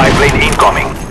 Spy plane incoming.